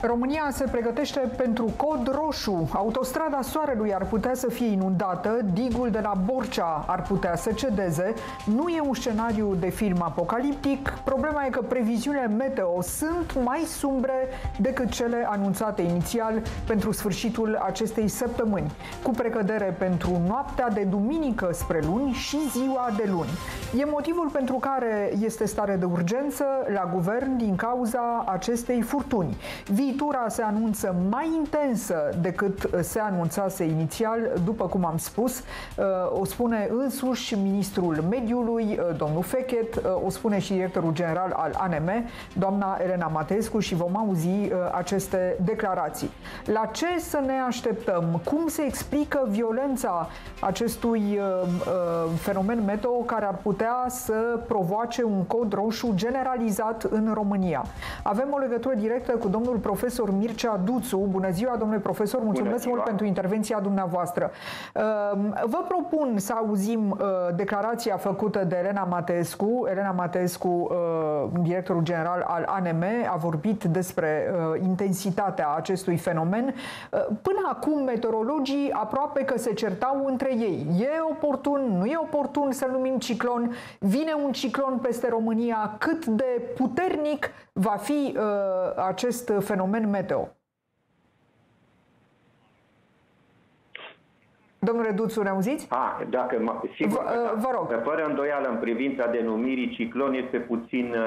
România se pregătește pentru cod roșu. Autostrada Soarelui ar putea să fie inundată, digul de la Borcea ar putea să cedeze. Nu e un scenariu de film apocaliptic. Problema e că previziunile meteo sunt mai sumbre decât cele anunțate inițial pentru sfârșitul acestei săptămâni, cu precădere pentru noaptea de duminică spre luni și ziua de luni. E motivul pentru care este stare de urgență la guvern din cauza acestei furtuni. Viitura se anunță mai intensă decât se anunțase inițial, după cum am spus. Uh, o spune însuși ministrul mediului, uh, domnul Fechet, uh, o spune și directorul general al ANM, doamna Elena Matescu și vom auzi aceste declarații. La ce să ne așteptăm? Cum se explică violența acestui fenomen meteo care ar putea să provoace un cod roșu generalizat în România? Avem o legătură directă cu domnul profesor Mircea Duțu. Bună ziua, domnule profesor, mulțumesc mult pentru intervenția dumneavoastră. Ehm, vă propun să auzim uh, declarația făcută de Elena Matescu. Elena Matescu, uh, directorul general al ANM, a vorbit despre uh, intensitatea acestui fenomen. Până acum, meteorologii aproape că se certau între ei. E oportun, nu e oportun să-l numim ciclon? Vine un ciclon peste România? Cât de puternic va fi uh, acest fenomen meteo? Domnule Duțu, ne auziți? A, dacă, sigur, vă, uh, vă rog. Fără îndoială, în privința denumirii ciclon, este puțin uh,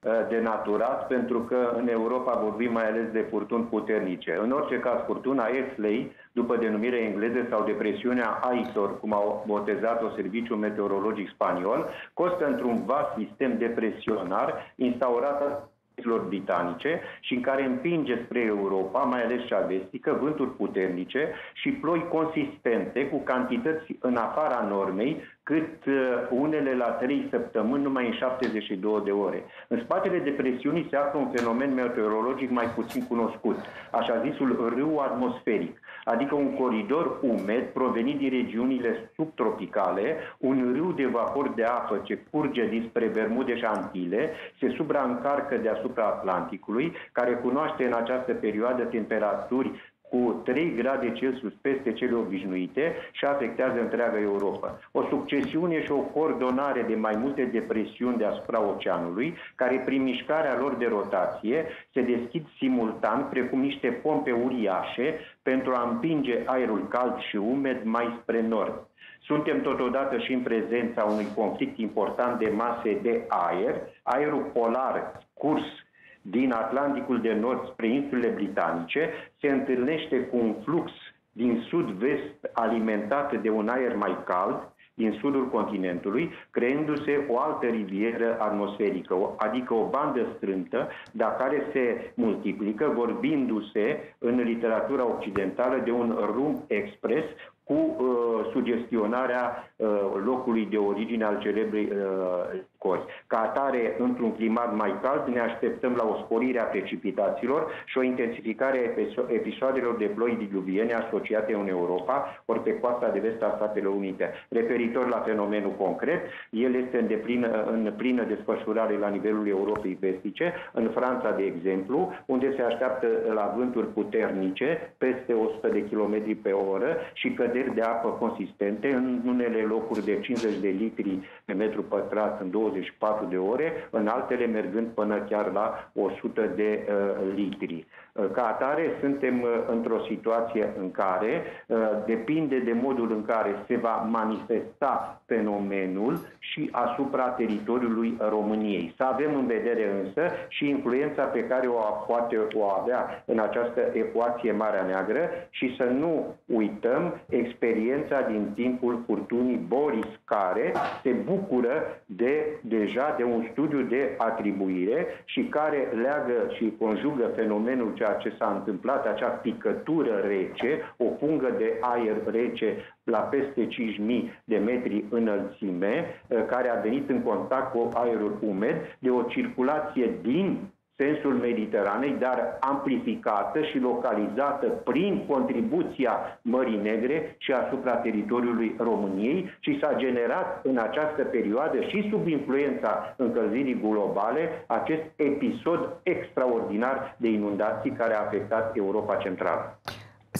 uh, denaturat, pentru că în Europa vorbim mai ales de furtuni puternice. În orice caz, furtuna Esley, după denumire engleză sau depresiunea Aitor, cum au botezat-o serviciul meteorologic spaniol, costă într-un vast sistem depresionar instaurat britanice și în care împinge spre Europa, mai ales cea vestică, vânturi puternice și ploi consistente cu cantități în afara normei, cât uh, unele la 3 săptămâni numai în 72 de ore. În spatele depresiunii se află un fenomen meteorologic mai puțin cunoscut, așa zisul râu atmosferic, adică un coridor umed provenit din regiunile subtropicale, un râu de vapor de apă ce curge dinspre Bermude și Antile, se supraîncarcă deasupra Atlanticului, care cunoaște în această perioadă temperaturi cu 3 grade Celsius peste cele obișnuite și afectează întreaga Europa. O succesiune și o coordonare de mai multe depresiuni deasupra oceanului, care prin mișcarea lor de rotație se deschid simultan precum niște pompe uriașe pentru a împinge aerul cald și umed mai spre nord. Suntem totodată și în prezența unui conflict important de mase de aer, aerul polar curs din Atlanticul de Nord spre insulele britanice, se întâlnește cu un flux din sud-vest alimentat de un aer mai cald, din sudul continentului, creându-se o altă rivieră atmosferică, adică o bandă strântă, dar care se multiplică, vorbindu-se în literatura occidentală de un rum expres, cu uh, sugestionarea uh, locului de origine al celebrei uh, cori. Ca atare, într-un climat mai cald, ne așteptăm la o sporire a precipitațiilor și o intensificare a episoadelor de ploi diluviene asociate în Europa, ori pe coasta de vest a Statelor Unite. Referitor la fenomenul concret, el este în, deplină, în plină desfășurare la nivelul Europei vestice, în Franța, de exemplu, unde se așteaptă la vânturi puternice, peste 100 de km pe oră și că scăderi de apă consistente, în unele locuri de 50 de litri pe metru pătrat în 24 de ore, în altele mergând până chiar la 100 de uh, litri. Uh, ca atare, suntem uh, într-o situație în care uh, depinde de modul în care se va manifesta fenomenul și asupra teritoriului României. Să avem în vedere însă și influența pe care o poate o avea în această ecuație Marea Neagră și să nu uităm experiența din timpul furtunii Boris, care se bucură de deja de un studiu de atribuire și care leagă și conjugă fenomenul ceea ce s-a întâmplat, acea picătură rece, o pungă de aer rece la peste 5.000 de metri înălțime, eh, care a venit în contact cu aerul umed, de o circulație din sensul Mediteranei, dar amplificată și localizată prin contribuția Mării Negre și asupra teritoriului României și s-a generat în această perioadă și sub influența încălzirii globale acest episod extraordinar de inundații care a afectat Europa Centrală.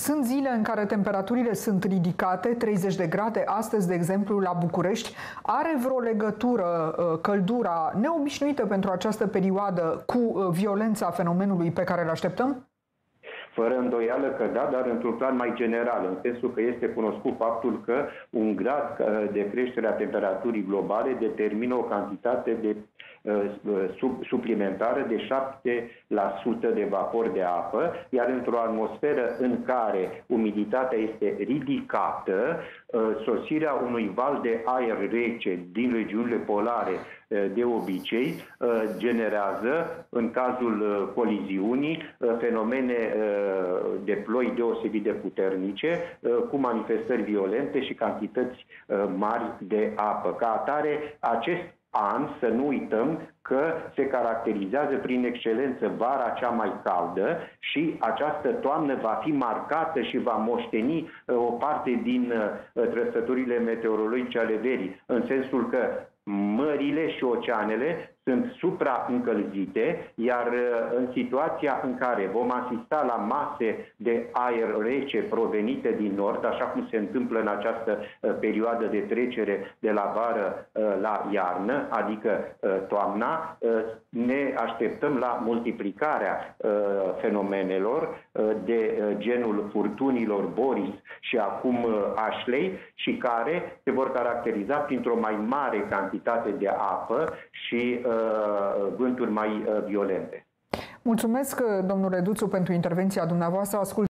Sunt zile în care temperaturile sunt ridicate, 30 de grade, astăzi, de exemplu, la București. Are vreo legătură uh, căldura neobișnuită pentru această perioadă cu uh, violența fenomenului pe care îl așteptăm? Fără îndoială că da, dar într-un plan mai general, în sensul că este cunoscut faptul că un grad uh, de creștere a temperaturii globale determină o cantitate de uh, sub, suplimentară de 7% de vapor de apă, iar într-o atmosferă în care umiditatea este ridicată, uh, sosirea unui val de aer rece din regiunile polare de obicei generează, în cazul coliziunii, fenomene de ploi deosebit de puternice, cu manifestări violente și cantități mari de apă. Ca atare, acest an, să nu uităm că se caracterizează prin excelență vara cea mai caldă și această toamnă va fi marcată și va moșteni o parte din trăsăturile meteorologice ale verii, în sensul că mările și oceanele sunt supraîncălzite, iar uh, în situația în care vom asista la mase de aer rece provenite din nord, așa cum se întâmplă în această uh, perioadă de trecere de la vară uh, la iarnă, adică toamna, ne așteptăm la multiplicarea fenomenelor de genul furtunilor Boris și acum Ashley și care se vor caracteriza printr-o mai mare cantitate de apă și Uh, vânturi mai uh, violente. Mulțumesc, domnule Duțu, pentru intervenția dumneavoastră. Ascult